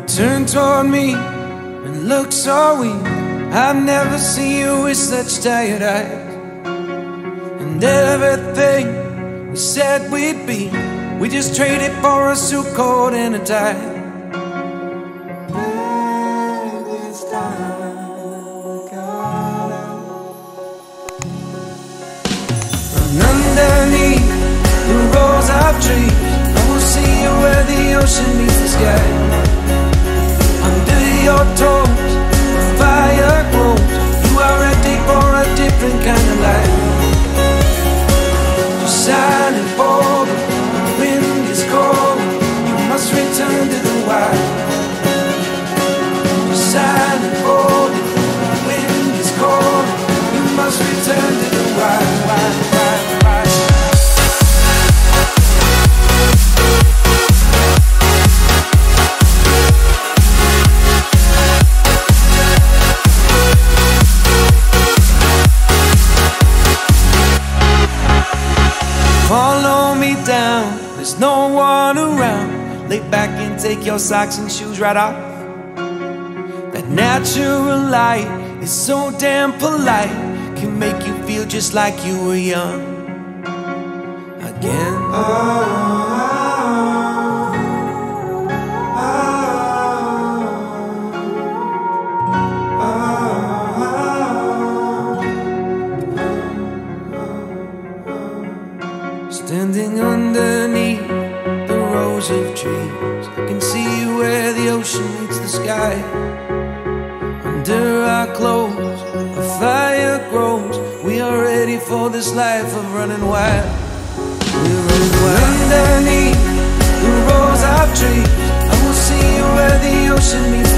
You turn toward me and look so weak. I've never seen you with such tired eyes. And everything we said we'd be, we just traded for a suit coat and a tie. Underneath the rows of trees, no one around. Lay back and take your socks and shoes right off. That natural light is so damn polite, can make you feel just like you were young again. Standing underneath shadows of trees. I can see where the ocean meets the sky. Under our clothes, a fire grows. We are ready for this life of running wild. We're running wild. Underneath the rows of trees, I will see where the ocean meets.